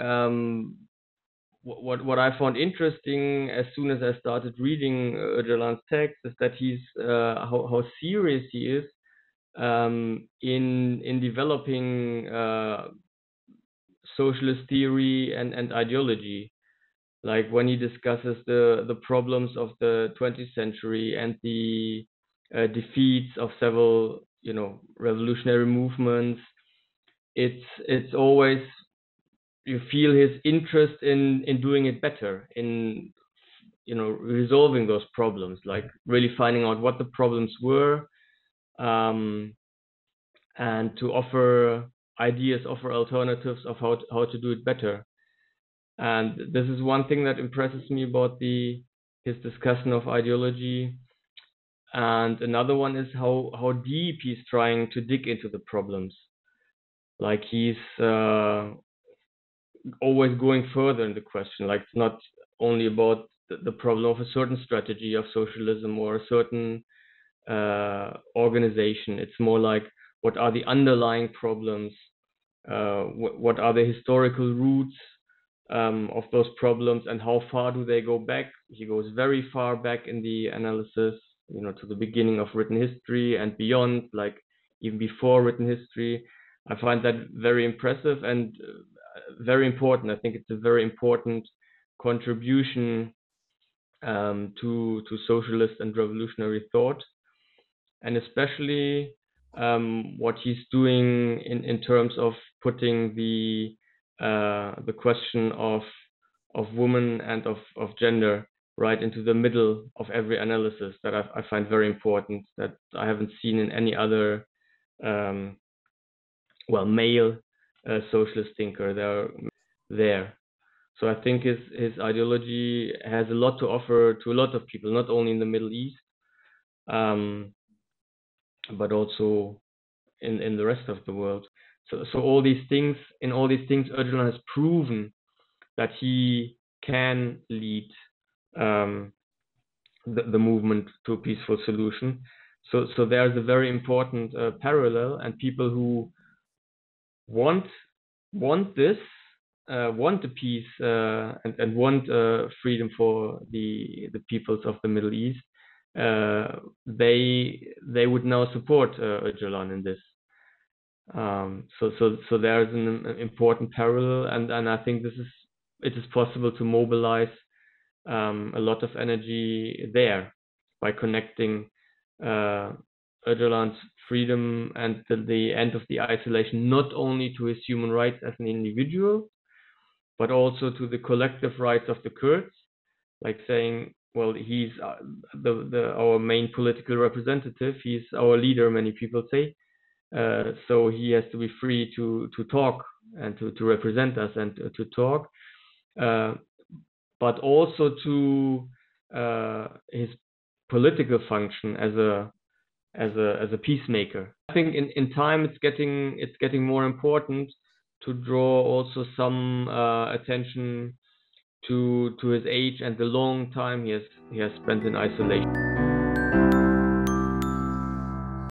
um, what what I found interesting as soon as I started reading Öcalan's text is that he's uh, how how serious he is um, in in developing uh, socialist theory and and ideology. Like when he discusses the the problems of the 20th century and the uh, defeats of several you know revolutionary movements, it's it's always you feel his interest in in doing it better in you know resolving those problems like really finding out what the problems were um, and to offer ideas offer alternatives of how to, how to do it better. And this is one thing that impresses me about the his discussion of ideology. And another one is how how deep he's trying to dig into the problems. Like he's uh, always going further in the question. Like it's not only about the, the problem of a certain strategy of socialism or a certain uh, organization. It's more like what are the underlying problems? Uh, wh- what are the historical roots um, of those problems, and how far do they go back? He goes very far back in the analysis, you know, to the beginning of written history and beyond, like even before written history. I find that very impressive and uh, very important. I think it's a very important contribution um, to to socialist and revolutionary thought, and especially um, what he's doing in, in terms of putting the uh, the question of of women and of, of gender right into the middle of every analysis that I, I find very important that I haven't seen in any other um, well male uh, socialist thinker there there. So i think his his ideology has a lot to offer to a lot of people not only in the middle east um, but also in in the rest of the world. So so all these things in all these things Öcalan has proven that he can lead um, the, the movement to a peaceful solution. So so there's a very important uh, parallel and people who want want this, uh, want the peace, uh, and, and want uh, freedom for the the peoples of the Middle East, uh, they they would now support uh, Öcalan in this. Um, so so so there is an, an, important parallel, and and I think this is it is possible to mobilize um, a lot of energy there by connecting uh, Öcalan's freedom and the, the, end of the isolation, not only to his human rights as an individual, but also to the collective rights of the Kurds, like saying, well, he's uh, the, the, our main political representative, he's our leader, many people say. Uh, so he has to be free to, to talk and to, to represent us and to, to talk, uh, but also to uh, his political function as a as a as a peacemaker. I think in, in time it's getting it's getting more important to draw also some uh, attention to to his age and the long time he has he has spent in isolation.